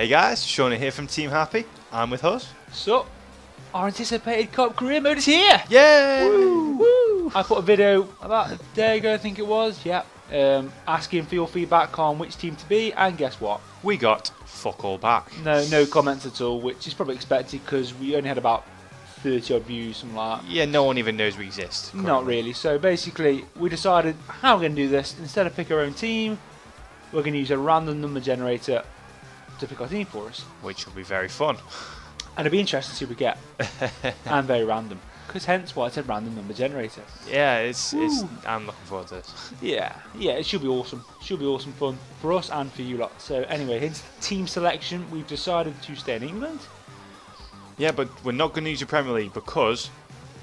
Hey guys, Shawney here from Team Happy. I'm with Huzz. So, our anticipated co-op career mode is here. Yay! Woo! I put a video about a day ago, I think it was. Yep. Um, asking for your feedback on which team to be, and guess what? We got fuck all back. No, no comments at all, which is probably expected because we only had about 30 odd views, something like that. Yeah, no one even knows we exist. Not really. So basically, we decided how we're going to do this. Instead of pick our own team, we're going to use a random number generator to pick our team for us. Which will be very fun. And it'll be interesting to see what we get. and very random. Because hence why I said random number generator. Yeah, it's it's. I'm looking forward to this. Yeah, yeah, it should be awesome. Should be awesome fun for us and for you lot. So anyway, here's team selection. We've decided to stay in England. Yeah, but we're not going to use the Premier League because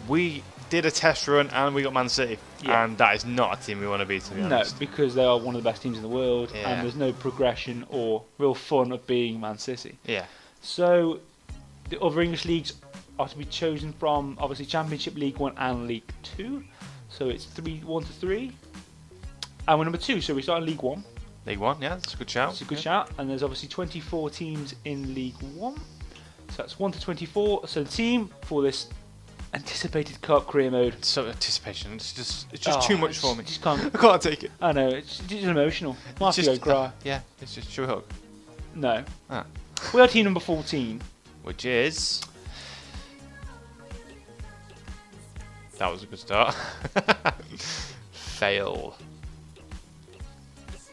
we did a test run and we got Man City, Yeah. and that is not a team we want to be. To be No, honest. because they are one of the best teams in the world, Yeah. and there's no progression or real fun of being Man City. Yeah. So the other English leagues are to be chosen from obviously Championship League One and League Two. So it's three one to three. And we're number two, so we start in League One. League One. Yeah, that's a good shout. It's a good Yeah. shout. And there's obviously 24 teams in League One. So that's 1 to 24. So the team for this anticipated co-op career mode. It's so anticipation. It's just it's just Oh, too much for me. Just can't. I can't take it. I know, it's just emotional. Might have It's to go just- cry. Yeah, it's just should we hug? No. Ah. We are team number 14. Which is. That was a good start. Fail.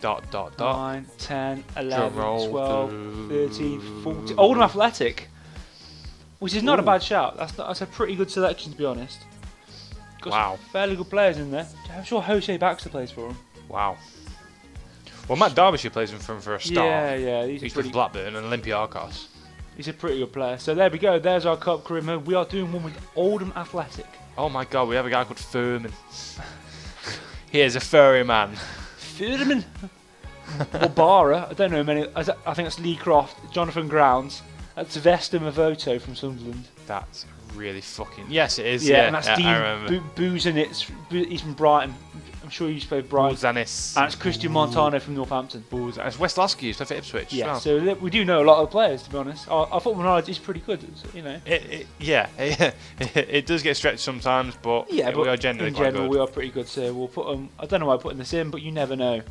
Dot dot dot. 9, 10, 11, 12, 13, 14. Oldham Athletic. Which is not a bad shout. That's, that's a pretty good selection, to be honest. Got Wow. fairly good players in there. I'm sure Jose Baxter plays for them. Wow. Well, Matt Derbyshire plays him from for a start. Yeah, yeah. He's He's pretty with Blackburn and Olympiacos. He's a pretty good player. So there we go. There's our co-op career. We are doing one with Oldham Athletic. Oh my god, we have a guy called Furman. he is a furry man. Furman. or Bara. I don't know many. I I think that's Lee Croft, Jonathan Grounds. That's Vesta Mavoto from Sunderland. That's really fucking. Yes, it is. Yeah, Yeah, and that's yeah, I Dean. Bo- He's from Brighton. I'm sure you used to play Brighton. Bouzanis. And it's Christian Montano from Northampton. And it's West Lasky who's played for Ipswich. Yeah, well. so we do know a lot of players, to be honest. I, our football knowledge is pretty good, you know. It, it, yeah, it, it does get stretched sometimes, but Yeah, we but are generally in general, we are pretty good. So we'll put them. I don't know why I'm putting this in, but you never know.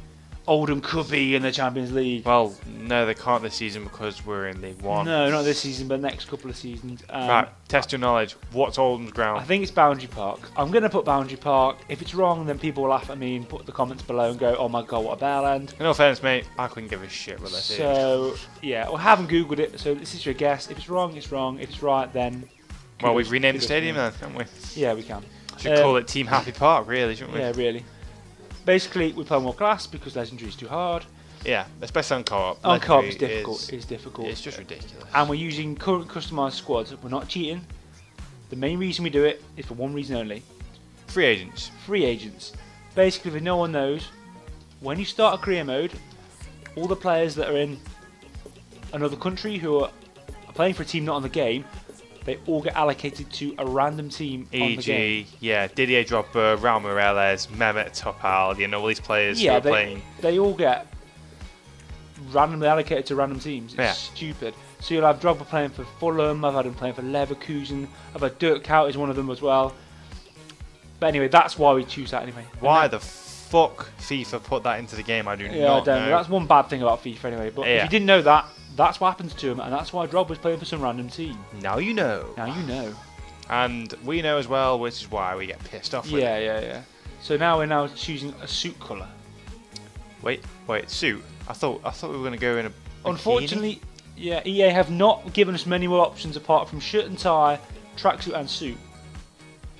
Oldham could be in the Champions League. Well, no, they can't this season because we're in League One. No, not this season, but next couple of seasons. Um, Right, test your knowledge. What's Oldham's ground? I think it's Boundary Park. I'm going to put Boundary Park. If it's wrong, then people will laugh at me and put the comments below and go, "Oh my god, what a bell end." In all fairness, mate, I couldn't give a shit what they say. So yeah, well, I haven't googled it, so this is your guess. If it's wrong, it's wrong. If it's right, then Well, we've renamed the stadium then, haven't we? Yeah, we can. Should Um, call it Team Happy Park, really, shouldn't we? Yeah, really. Basically, we play world class because legendary is too hard. Yeah, especially on co-op. On co-op, it's Legendary difficult. is- It's difficult. It's just ridiculous. and we're using current customized squads. We're not cheating. The main reason we do it is for one reason only: Free agents. free agents. Basically, if no one knows, when you start a career mode, all the players that are in another country who are playing for a team not on the game, they all get allocated to a random team on the game. E.g., yeah, Didier Drogba, Raul Meireles, Mehmet Topal, you know, all these players who Yeah, are they, playing. they all get randomly allocated to random teams. It's Yeah. stupid. So you'll have Drogba playing for Fulham. I've had him playing for Leverkusen. I've had Dirk Kuyt is one of them as well. But anyway, that's why we choose that anyway. Why then- the fuck FIFA put that into the game? I do Yeah, I not don't know. That's one bad thing about FIFA anyway. But if you didn't know that, that's what happens to him, and that's why Drogba's playing for some random team. Now you know. Now you know. And we know as well, which is why we get pissed off with Yeah, it. yeah, yeah. So now we're now choosing a suit colour. Wait, wait, suit. I thought I thought we were gonna go in a. bikini. Unfortunately, yeah, EA have not given us many more options apart from shirt and tie, tracksuit and suit.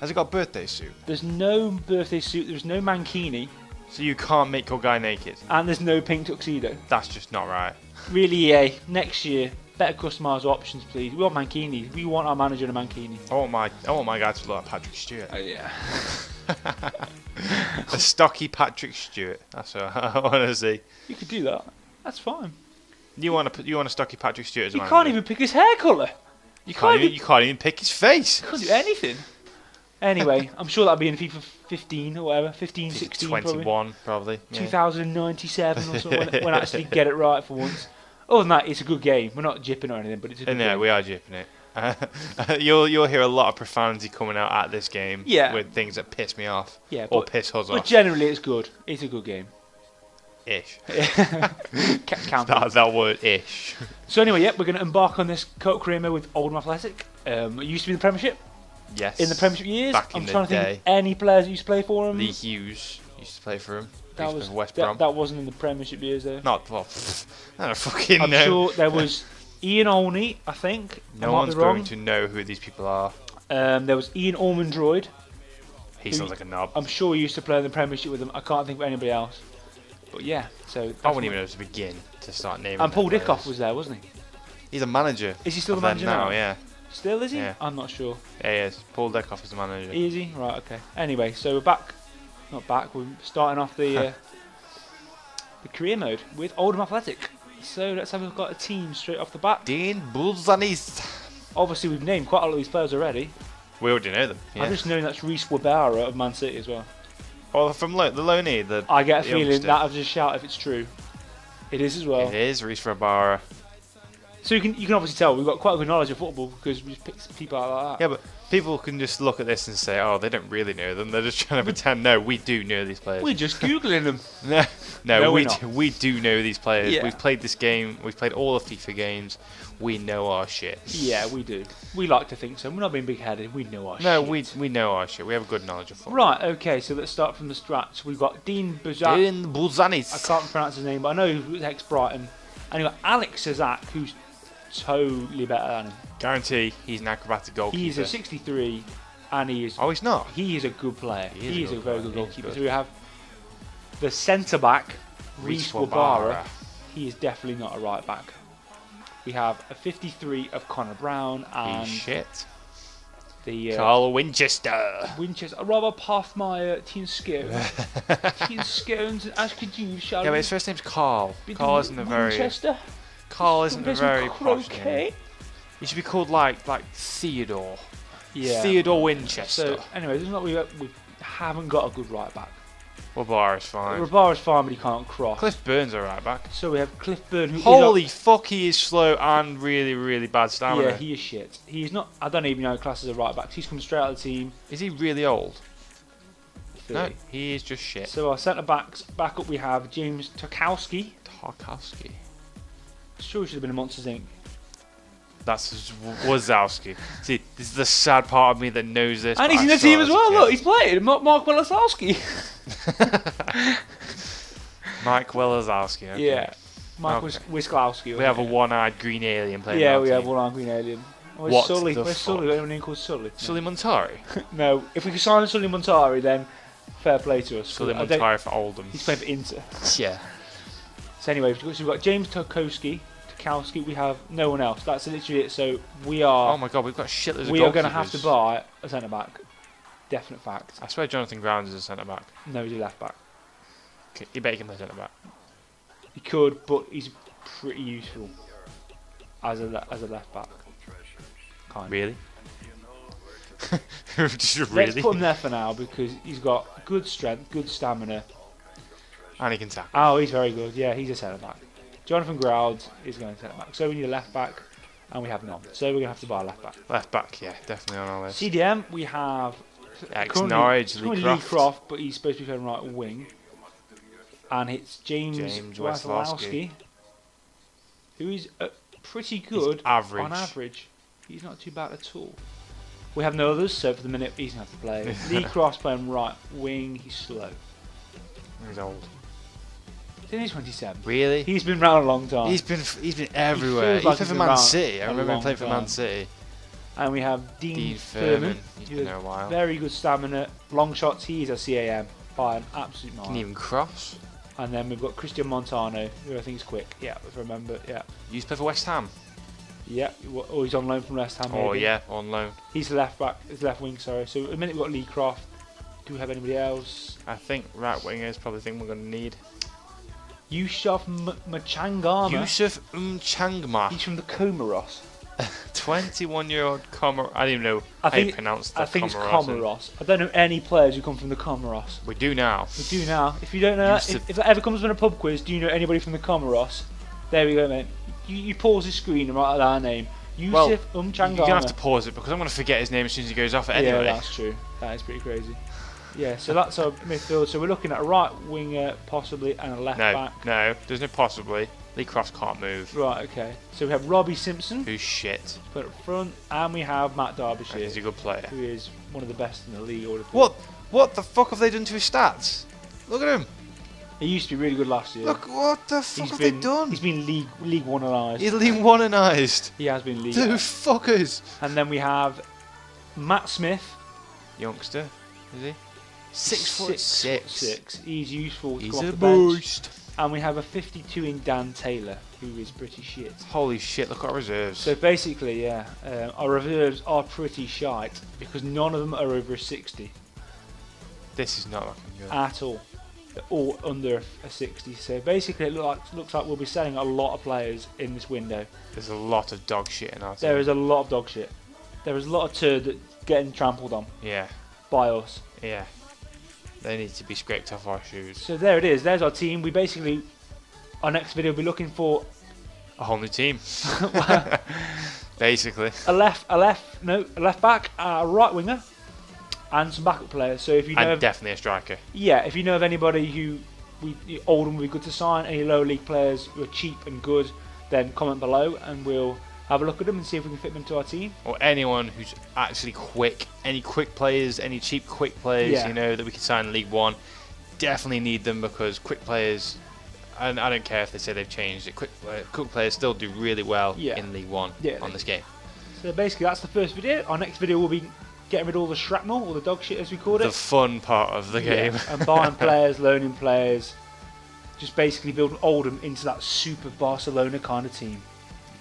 has it got birthday suit? There's no birthday suit, there's no mankini, So you can't make your guy naked. and there's no pink tuxedo. That's just not right. Really, EA, next year, better customised options, please. We want mankini. We want our manager in a mankini. I want my I want my guy to look like Patrick Stewart. Oh, yeah. a stocky Patrick Stewart. That's what I want to see. You could do that. That's fine. You want to put you want a stocky Patrick Stewart as You can't even pick his hair colour. You can't even you can't even pick his face. You Can't do anything. Anyway, I'm sure that'll be in FIFA 15 or whatever. 15, 16. Twenty-one probably. yeah. 2097 or something when, when I actually get it right for once. Other than that, it's a good game. We're not jipping or anything, but it's a good yeah, game. we are jipping it. you'll you'll hear a lot of profanity coming out at this game. Yeah. With things that piss me off yeah, or but, piss us but off. generally it's good. It's a good game. Ish. Count. That, that word ish. So anyway, yep, we're going to embark on this Coke Creamer with Oldham Athletic. Um, it used to be in the Premiership. Yes. In the Premiership years, Back I'm in the trying to think day. of any players that used to play for them. Lee Hughes used to play for him. that was West that, Brom. that wasn't in the Premiership years though. Not well. I don't fucking I'm know. sure there was Ian Olney, I think. No might one's going to know who these people are. Um, there was Ian Ormondroyd. He sounds like a knob. I'm sure he used to play in the Premiership with them. I can't think of anybody else. But yeah, so that's I wouldn't even know to begin to start naming. And Paul their Dickov players. was there, wasn't he? He's a manager. Is he still of the manager now? now? Yeah. Still is he? Yeah. I'm not sure. Yeah, he is. Paul Dickov is the manager. Is he? Right. Okay. Anyway, so we're back. Not back. We're starting off the uh, the career mode with Oldham Athletic. So let's have a look at a team straight off the bat. Dean Bouzanis. Obviously, we've named quite a lot of these players already. We already know them. Yeah. I've just known that's Reece Wabara of Man City as well. Well, from lo- the Loney, the I get a feeling youngster. that I'll just shout if it's true. It is as well. It is Reece Rabara. So you can you can obviously tell we've got quite a good knowledge of football because we just pick people out like that. Yeah, but people can just look at this and say, "Oh, they don't really know them. They're just trying to pretend." No, we do know these players. We're just googling them. No, no, No, not. do, we do know these players. Yeah. We've played this game. We've played all the FIFA games. We know our shit. Yeah, we do. We like to think so. We're not being big-headed. We know our No, shit. we we know our shit. We have a good knowledge of football. Right. Okay. So let's start from the scratch. We've got Dean Buzak. Dean Bouzanis. I can't pronounce his name, but I know he was ex Brighton. And you got Alex Zazak, who's totally better than him. Guarantee he's an acrobatic goalkeeper. He's a 63, and he is oh, he's not. he is a good player. He He is is, a a, very player. good goalkeeper. good. So we have the centre back, Reece Wabara. He is definitely not a right back. We have a 53 of Connor Brown and He's shit. the uh, Carl Winchester. Winchester, Robert Pathmeyer, Tien Scones. Tien Scones and Kadu, shall Yeah, but his first name's Carl. Carl isn't a very. Winchester? Carl isn't a very croquet. He should be called like like Theodore. Yeah. Theodore Winchester. So anyway, not we we haven't got a good right back. Wabara's fine. Rabara's fine, but he can't cross. Cliff Byrne's are right back. So we have Cliff Byrne, who is Holy fuck, he is slow and really, really bad stamina. yeah, he is shit. He's not. I don't even know class as a right back. He's come straight out of the team. is he really old? No, he is just shit. So our centre backs back up we have James Tarkowski. Tarkowski. Sure, should have been a Monsters Inc. That's Wazowski. See, this is the sad part of me that knows this. And he's in the team as well. Look, he's playing. Mark, Mark Welosowski. Mike Welazowski. Okay. Yeah. Mike Okay. Wisklowski. We have a one-eyed green alien playing. Yeah, we team. have one on Green Alien. Oh, where's What Sully? the Where's fuck? Sully? Anyone called Sully? Sully Muntari. No. no. If we could sign Sully Muntari, then fair play to us. Sully Muntari for Oldham. He's playing for Inter. Yeah. So anyway, we've got, so we've got James Tarkowski. Tarkowski. We have no one else. That's literally it. So we are Oh my god, we've got shitloads of we are going to have to buy a centre back. Definite fact. I swear Jonathan Grounds is a centre back. No, he's a left back. Okay, You bet he can play centre back. He could, but he's pretty useful as a as a left back. Kind. of. Really? Just Let's really? put him there for now because he's got good strength, good stamina. And he can tackle. Oh, he's very good. Yeah, he's a centre back. Jonathan Grounds is going to centre back. So we need a left back, and we have none. So we're going to have to buy a left back. Left back, yeah, definitely on our list. CDM, we have Ex Norwich, Lee Croft. Croft, but he's supposed to be playing right wing. And it's James, James Wesolowski. who is uh, pretty good average. on average. He's not too bad at all. We have no others, so for the minute he's going to have to play. Lee Croft's playing right wing. He's slow. He's old. He's 27. Really? He's been around a long time. He's been he's been everywhere. He, like played for Man City. I a remember him playing for. Man City. and we have Dean, Dean Furman. He's been there a while. Very good stamina. Long shots. He's a CAM by an absolute Can mile. even cross. And then we've got Christian Montano, who I think is quick. Yeah, if I remember. Yeah. He used to play for West Ham. Yeah. Oh, he's on loan from West Ham. Oh maybe. yeah, on loan. He's left back. He's left wing. Sorry. So at the minute we've got Lee Croft. Do we have anybody else? I think right wingers probably think we're gonna need Yusuf M- Machangama. Yusuf Umchangma, He's from the Comoros. 21 year old Comor. I don't even know I how you think- pronounce the I think it's Comoros. Eh? Comoros. I don't know any players who come from the Comoros. We do now. We do now. If you don't know, if, if that ever comes from a pub quiz, do you know anybody from the Comoros? There we go, mate. You, you pause the screen and write out our name. Well, Yusuf You're gonna have to pause it because I'm gonna forget his name as soon as he goes off it anyway. Yeah, that's true. That is pretty crazy. Yeah, so that's our midfield. So we're looking at a right winger, possibly, and a left no, back. no, there's no possibly. Lee Croft can't move. Right, okay. So we have Robbie Simpson Who's shit? put up front, and we have Matt And Derbyshire, He's a good player. who is one of the best in the league. Or What? What the fuck have they done to his stats? Look at him. He used to be really good last year. Look, what the fuck he's have been they done? he's been league league one and He's league one and eyes. He has been league. Two fuckers. And then we have Matt Smith, Youngster, is he? Six foot six. six. He's useful to He's a off the bench. beast. And we have a 52 in Dan Taylor, who is pretty shit. Holy shit! Look at our reserves. So basically, yeah, um, our reserves are pretty shite because none of them are over a 60 this is not looking good. at all. They're all under a 60. So basically, it look like, looks like we'll be selling a lot of players in this window. There's a lot of dog shit in our team. There is a lot of dog shit. There is a lot of turd getting trampled on Yeah, by us. yeah. They need to be scraped off our shoes. So there it is. There's our team. We basically, our next video, will be looking for A whole new team. Basically. a left, a left, no, a left back, a right winger, and some backup players. So if you know, And of, definitely a striker. yeah, if you know of anybody who we Oldham would be good to sign, any lower league players who are cheap and good, then comment below and we'll have a look at them and see if we can fit them to our team. Or anyone who's actually quick. Any quick players, any cheap quick players, Yeah. you know, that we can sign in League One. Definitely need them because quick players, and I don't care if they say they've changed it, quick, quick players still do really well Yeah. in League One Yeah, on this game. So basically, that's the first video. Our next video will be getting rid of all the shrapnel, all the dog shit as we called The it, The fun part of the game. and buying players, loaning players. Just basically building Oldham into that super Barcelona kind of team.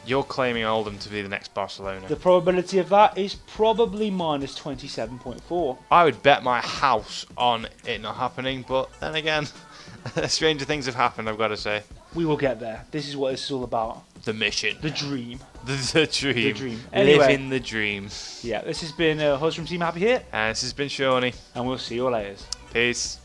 You're claiming Oldham to be the next Barcelona. The probability of that is probably minus 27.4. I would bet my house on it not happening, but then again, stranger things have happened, I've got to say. We will get there. This is what this is all about. The mission. The dream. The, the dream. dream. Anyway. Living the dream. Yeah, this has been uh, Huzz from Team Happy here, And this has been Shawney. and we'll see you all later. Peace.